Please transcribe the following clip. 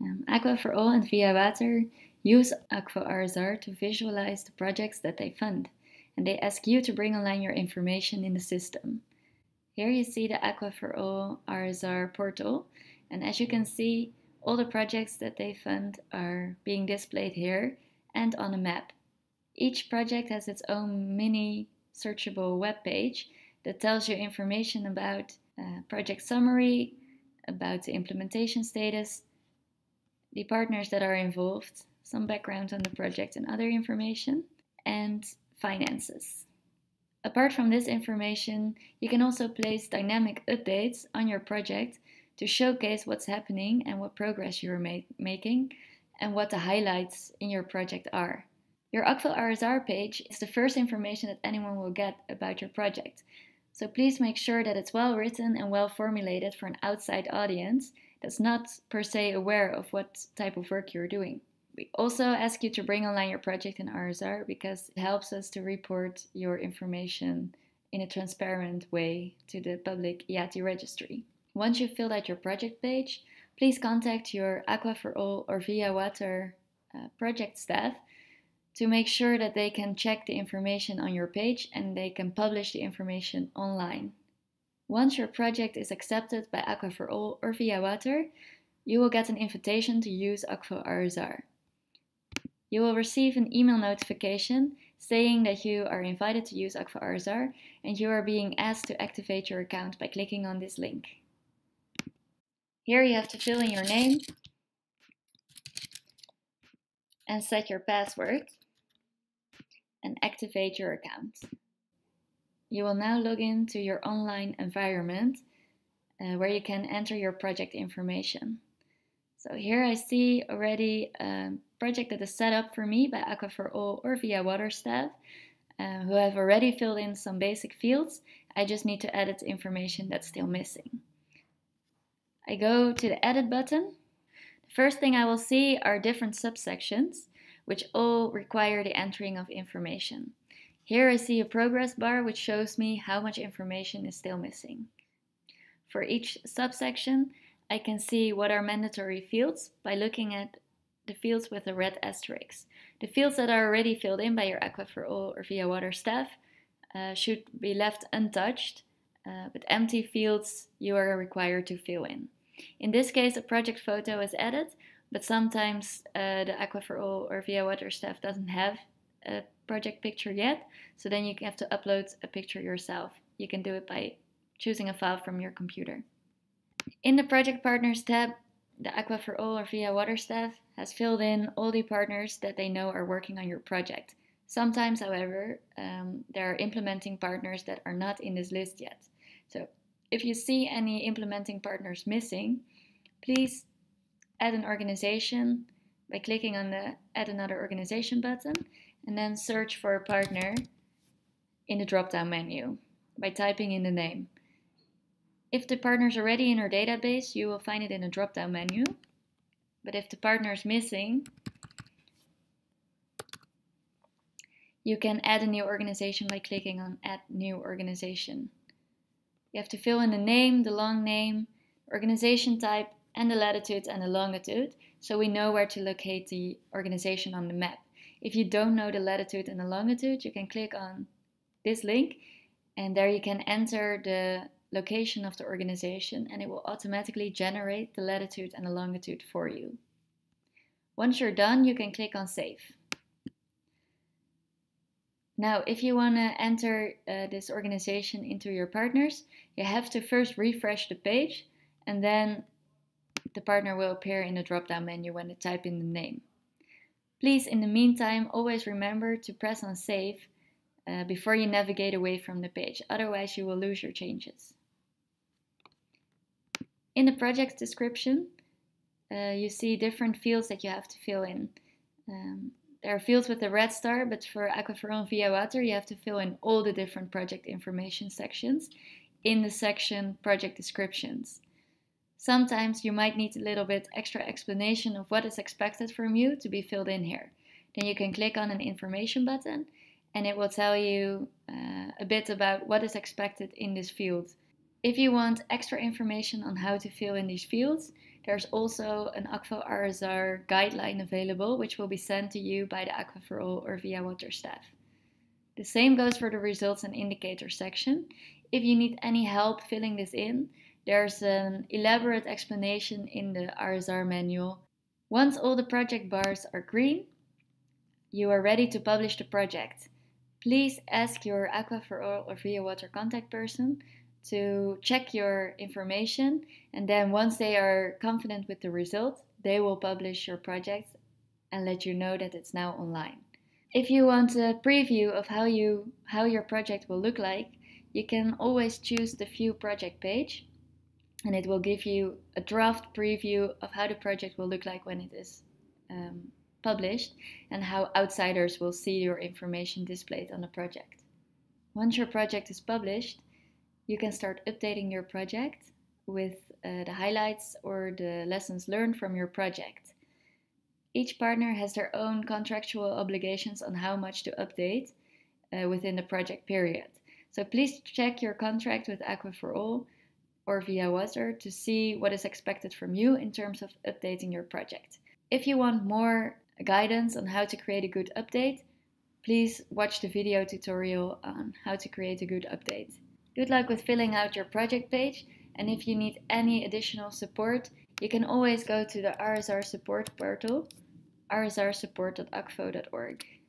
Um, Aqua for All and Via Water use Akvo RSR to visualize the projects that they fund, and they ask you to bring online your information in the system. Here you see the Aqua for All RSR portal, and as you can see, all the projects that they fund are being displayed here and on a map. Each project has its own mini searchable web page that tells you information about uh, project summary, about the implementation status, the partners that are involved, some background on the project and other information, and finances. Apart from this information, you can also place dynamic updates on your project to showcase what's happening and what progress you're ma making and what the highlights in your project are. Your Akvo RSR page is the first information that anyone will get about your project, so please make sure that it's well written and well formulated for an outside audience that's not per se aware of what type of work you're doing. We also ask you to bring online your project in RSR because it helps us to report your information in a transparent way to the public IATI registry. Once you've filled out your project page, please contact your Aqua for All or Via Water uh, project staff to make sure that they can check the information on your page and they can publish the information online. Once your project is accepted by Aqua for All or Via Water, you will get an invitation to use Akvo RSR. You will receive an email notification saying that you are invited to use Akvo RSR and you are being asked to activate your account by clicking on this link. Here you have to fill in your name and set your password and activate your account. You will now log in to your online environment uh, where you can enter your project information. So here I see already a project that is set up for me by Aqua for All or via Water staff uh, who have already filled in some basic fields. I just need to edit information that's still missing. I go to the edit button. The first thing I will see are different subsections which all require the entering of information. Here I see a progress bar which shows me how much information is still missing. For each subsection, I can see what are mandatory fields by looking at the fields with the red asterisks. The fields that are already filled in by your Aqua for All or Via Water staff uh, should be left untouched, uh, but empty fields you are required to fill in. In this case, a project photo is added, but sometimes uh, the Aqua for All or Via Water staff doesn't have a project picture yet, so then you have to upload a picture yourself. You can do it by choosing a file from your computer. In the Project Partners tab, the Aqua for All or Via Water staff has filled in all the partners that they know are working on your project. Sometimes, however, um, there are implementing partners that are not in this list yet. So if you see any implementing partners missing, please add an organization by clicking on the Add Another Organization button and then search for a partner in the drop-down menu by typing in the name. If the partner is already in our database, you will find it in a drop-down menu. But if the partner is missing, you can add a new organization by clicking on Add New Organization. You have to fill in the name, the long name, organization type, and the latitude and the longitude, so we know where to locate the organization on the map. If you don't know the latitude and the longitude, you can click on this link and there you can enter the location of the organization and it will automatically generate the latitude and the longitude for you. Once you're done, you can click on Save. Now, if you want to enter uh, this organization into your partners, you have to first refresh the page and then the partner will appear in the drop-down menu when you type in the name. Please, in the meantime, always remember to press on Save uh, before you navigate away from the page, otherwise you will lose your changes. In the project description, uh, you see different fields that you have to fill in. Um, there are fields with a red star, but for Aqua for Via Water, you have to fill in all the different project information sections in the section Project Descriptions. Sometimes you might need a little bit extra explanation of what is expected from you to be filled in here. Then you can click on an information button and it will tell you uh, a bit about what is expected in this field. If you want extra information on how to fill in these fields, there's also an Akvo RSR guideline available, which will be sent to you by the Aqua for All or Via Water staff. The same goes for the results and indicators section. If you need any help filling this in, there's an elaborate explanation in the RSR manual. Once all the project bars are green, you are ready to publish the project. Please ask your Aqua for All or Via Water contact person to check your information and then once they are confident with the result, they will publish your project and let you know that it's now online. If you want a preview of how you how your project will look like, you can always choose the view project page and it will give you a draft preview of how the project will look like when it is um, published and how outsiders will see your information displayed on the project. Once your project is published, you can start updating your project with uh, the highlights or the lessons learned from your project. Each partner has their own contractual obligations on how much to update uh, within the project period. So please check your contract with Aqua for All or via Water to see what is expected from you in terms of updating your project. If you want more guidance on how to create a good update, please watch the video tutorial on how to create a good update. Good luck with filling out your project page and if you need any additional support, you can always go to the RSR support portal, rsrsupport.akvo.org.